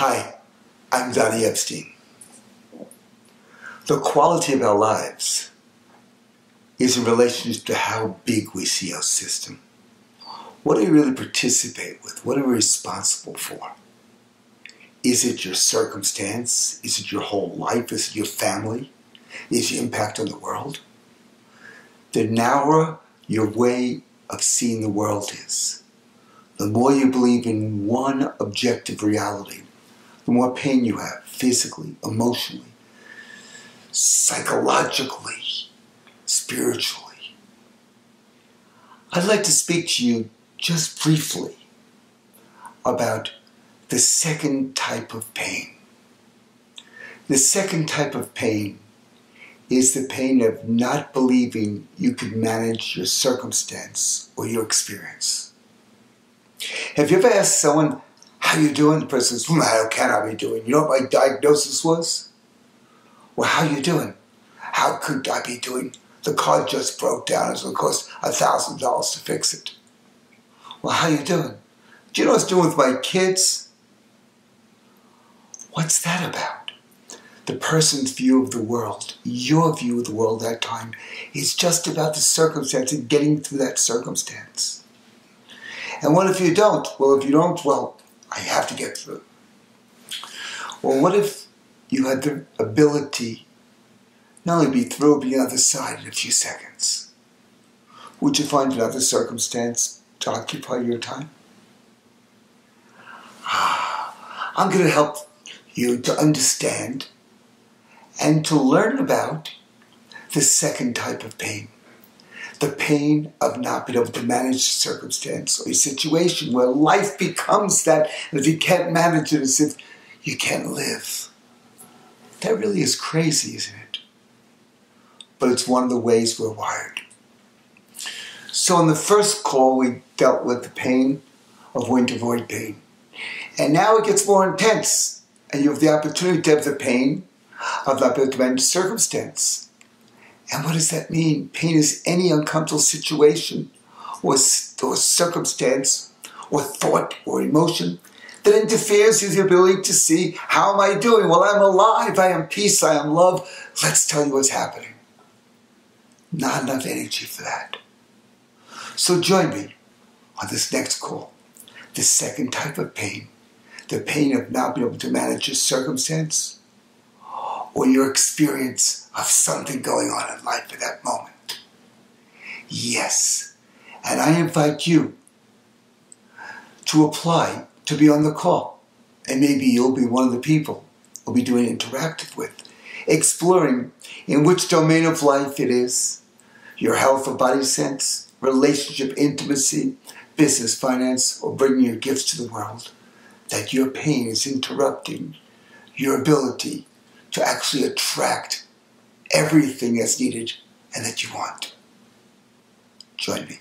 Hi, I'm Donny Epstein. The quality of our lives is in relation to how big we see our system. What do we really participate with? What are we responsible for? Is it your circumstance? Is it your whole life? Is it your family? Is your impact on the world? The narrower your way of seeing the world is, the more you believe in one objective reality, the more pain you have physically, emotionally, psychologically, spiritually. I'd like to speak to you just briefly about the second type of pain. The second type of pain is the pain of not believing you could manage your circumstance or your experience. Have you ever asked someone, how you doing? The person says, hmm, how can I be doing? You know what my diagnosis was? Well, how you doing? How could I be doing? The car just broke down. It's going to cost $1,000 to fix it. Well, how you doing? Do you know what I was doing with my kids? What's that about? The person's view of the world, your view of the world that time, is just about the circumstance and getting through that circumstance. And what if you don't? Well, if you don't, well, I have to get through. Well, what if you had the ability not only to be through, but the other side in a few seconds? Would you find another circumstance to occupy your time? I'm going to help you to understand and to learn about the second type of pain. The pain of not being able to manage a circumstance or a situation where life becomes that, and if you can't manage it, as if you can't live. That really is crazy, isn't it? But it's one of the ways we're wired. So in the first call, we dealt with the pain of winter void pain. And now it gets more intense, and you have the opportunity to have the pain of not being able to manage circumstance. And what does that mean? Pain is any uncomfortable situation or, or circumstance or thought or emotion that interferes with your ability to see how am I doing? Well, I'm alive, I am peace, I am love. Let's tell you what's happening. Not enough energy for that. So join me on this next call. The second type of pain, the pain of not being able to manage your circumstance or your experience of something going on in life at that moment. Yes, and I invite you to apply to be on the call. And maybe you'll be one of the people we'll be doing interactive with, exploring in which domain of life it is, your health or body sense, relationship, intimacy, business, finance, or bringing your gifts to the world, that your pain is interrupting your ability to actually attract everything that's needed and that you want. Join me.